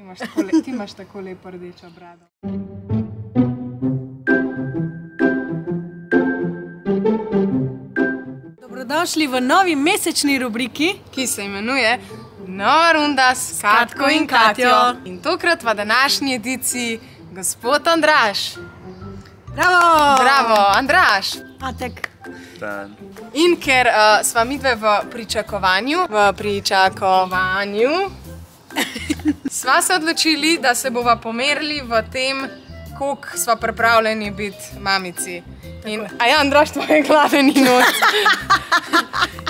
Imaš tako, le, ti imaš tako lepo rdečo brado. Dobrodošli v novi mesečni rubriki, ki se imenuje Nova runda s Katko in Katjo. In tokrat v današnji edici gospod Andraš. Bravo! Bravo, Andraš. Atek. Dan. In ker uh, sva midve v pričakovanju, v pričakovanju, sva se odločili, da se bova pomerili v tem, koliko sva pripravljeni biti mamici. In, a ja, Andraš, tvoje glave ni noč.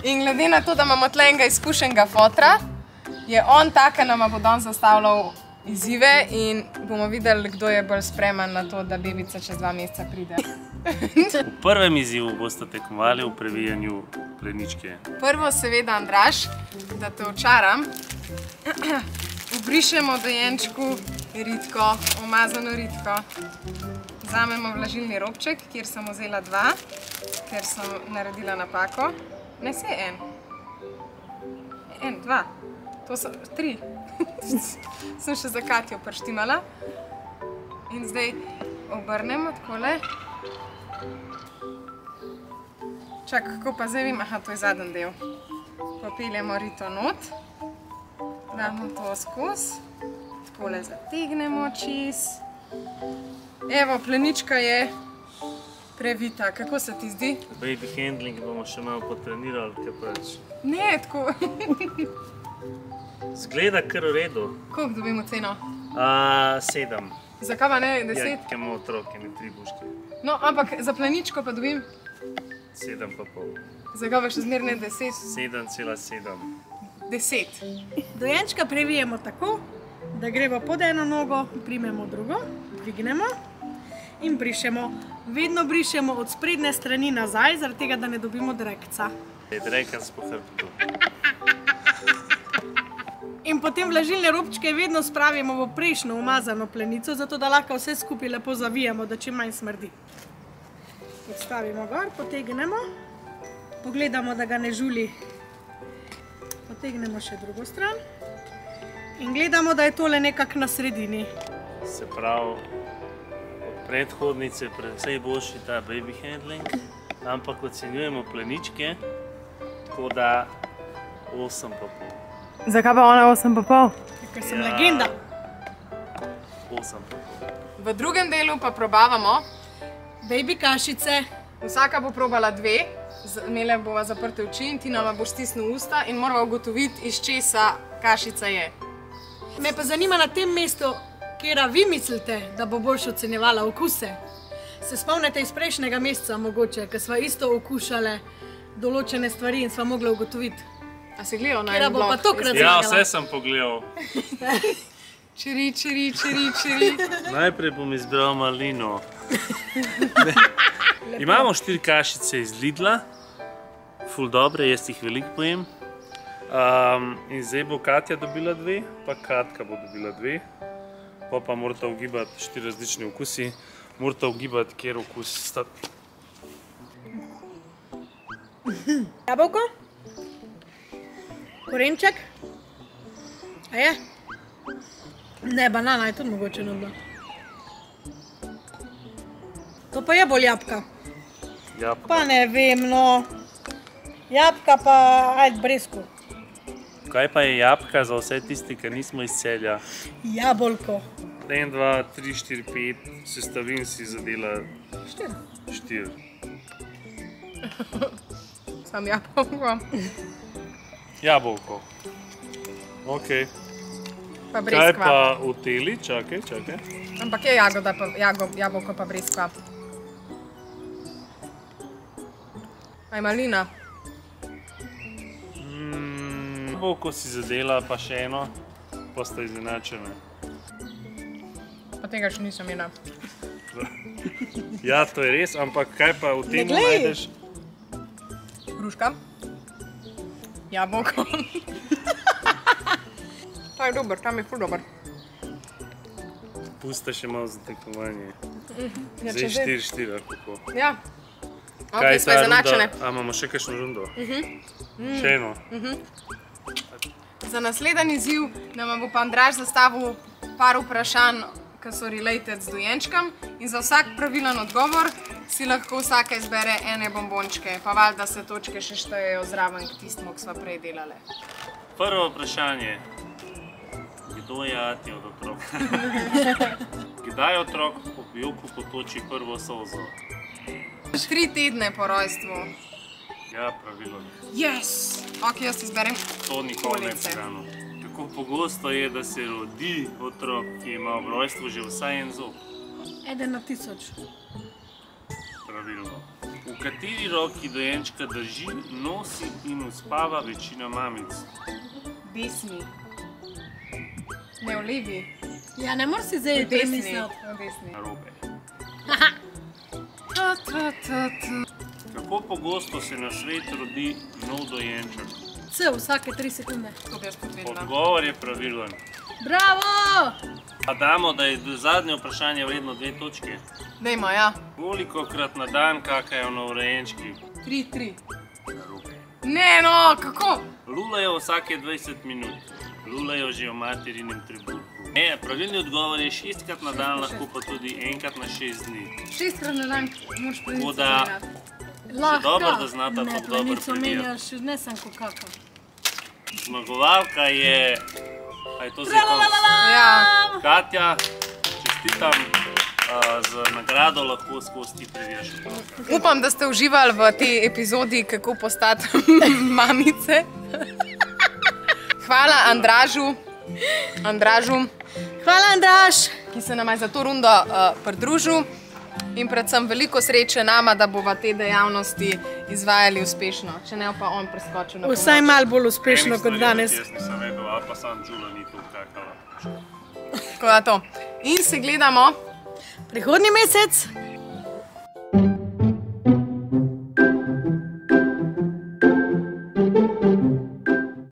In glede na to, da imamo tle enega izkušenega fotra, je on tak, ki nam bo danes zastavljal izzive in bomo videli, kdo je bolj spreman na to, da bebica čez dva meseca pride. V prvem izzivu boste tekmovali v previjanju pleničke. Prvo, seveda, Andraš, da te očaram, obrišemo dojenčku ritko, umazano ritko. Vzamemo vlažilni robček, kjer sem vzela dva, ker sem naredila napako. Ne, se en. En, dva. To so tri. sem še za Katjo prštimala. In zdaj obrnemo takole. Čak, kako pa zdaj vim, aha, to je zadnji del. Popeljemo rito not, damo to skozi, takole zategnemo čez. Evo, plenička je previta. Kako se ti zdi? Baby handling bomo še malo potrenirali, ker pač Ne, tako. zgleda kar v redu. Koliko dobimo ceno? A, sedem. Zakaj pa ne Ja, deset? ker imamo otroke, mi tri buške. No, ampak za pleničko pa dobim, Sedem pa pol. zakaj pa še zmerno deset? Sedem cela sedem. Deset. Dojenčka previjemo tako, da gremo pod eno nogo, primemo drugo, dvignemo in brišemo. Vedno brišemo od sprednje strani nazaj, zaradi tega, da ne dobimo drekca. Reka s po hrbtu. In potem vlažilne robčke vedno spravimo v prejšnjo umazano plenico, zato da lahko vse skupaj lepo zavijamo, da čim manj smrdi. Odstavimo gor, potegnemo, pogledamo, da ga ne žuli. Potegnemo še drugo stran in gledamo, da je tole nekako na sredini. Se pravi, od predhodnice je precej boljši ta baby handling, ampak ocenjujemo pleničke, tako da osem pa pol. Zakaj pa ona osem pa pol? Ker sem Ja. legenda. Osem pa pol. V drugem delu pa probavamo. Baby kašice. Vsaka bo probala dve, imela bova zaprte oči in ti nama boš stisnil usta in morava ugotoviti, iz česa kašica je. Me pa zanima na tem mestu, kjer vi mislite, da bo boljše ocenjevala okuse. Se spomnite iz prejšnjega meseca, mogoče, ko smo isto okušali določene stvari in smo mogli ugotoviti. A si gledal na en bo pa blog? tokrat? Ja, Razlagala. vse sem pogledal. Čiri, čiri, čiri, čiri. Najprej bom izbral malino. Imamo štiri kašice iz Lidla, ful dobre, jaz jih veliko pojem. Um, in zdaj bo Katja dobila dve, pa Katka bo dobila dve. Pa pa morate ugibati štiri različne okusi, morate ugibati, kjer okus sta. Jabolko, korenček, a je? Ne, banana je tudi mogoče nudno. To pa je bolj jabka. Jabolko. Pa ne vem, no. Jabka pa ajde brezko. Kaj pa je jabka za vse tisti, ki nismo iz celja? Jabolko. 1, 2, 3, 4, 5, sestavin si zadela Štiri. 4. Sam jabolko, Jabolko. Ok. pa Kaj breskva. pa v teli? Čakaj, čakaj. Ampak je jagoda, pa, jago, jabolko pa breskva. Aj malina. Mm, Jabolko si zadela, pa še eno, pa sta izenačene. Pa tega še nisem imela. Ja, to je res, ampak kaj pa v tem najdeš? Hruška. Jabolko. Ta je dober, tam je ful dober. Pusta še malo za tekmovanje. Ja, Zdaj če zdaj- 4-4, ali kako. Ja. Kaj smo izenačene. A imamo še kakšno rundo? Mhm. Še eno. Za naslednji izziv nam bo pa Andraž zastavil par vprašanj, ki so related z dojenčkom. In za vsak pravilen odgovor si lahko vsaka izbere ene bombončke, pa valjda se točke še štejejo zraven k tistemu, ki smo prej delali. Prvo vprašanje. Kdo je ati od otrok? Kdaj otrok po joku potoči prvo solzo? Tri tedne po rojstvu. Ja, pravilno. Yes! Ok, jaz izberem. To nikoli ne Kolice. hrano. Kako pogosto je, da se rodi otrok, ki ima ob rojstvu že vsaj en zob? Eden na tisoč. Pravilno. V kateri roki dojenčka drži, nosi in uspava večina mamic? Desni. Ne v levi. Ja, ne moreš si zdaj V desni. V desni. Narobe. Ta, ta, ta, ta. Kako pogosto se na svet rodi nov dojenček? C, vsake tri sekunde. Odgovor je pravilen. Bravo! A damo, da je zadnje vprašanje vredno dve točke. Dajmo, ja. Koliko krat na dan kakajo novorojenčki? Tri, tri. Ne, no, kako? Lulajo vsake 20 minut. Lulajo že v materinem trebuhu. Ne, pravilni odgovor je šestkrat na dan, lahko pa tudi enkrat na šest dni. Šestkrat na dan moraš Tako priti. Da- dobro, da znata ne, tako dobro plenico prebijati. menjaš, ne sem kokaka. Zmagovalka je, a je to zdaj konec? Ja. Katja, čestitam. Z nagrado lahko skozi ti preverjaš otroka. Upam, da ste uživali v tej epizodi, kako postati mamice. Hvala Andražu, Andražu, Hvala, Andraš! ki se nam je za to rundo uh, pridružil. In predvsem veliko sreče nama, da bova te dejavnosti izvajali uspešno. Če ne, pa on preskočil na pomoč. Vsaj malo bolj uspešno kot danes. Jaz nisem vedel, ali pa sam Džula ni tu kakala. Tako da to. In se gledamo Prihodnji mesec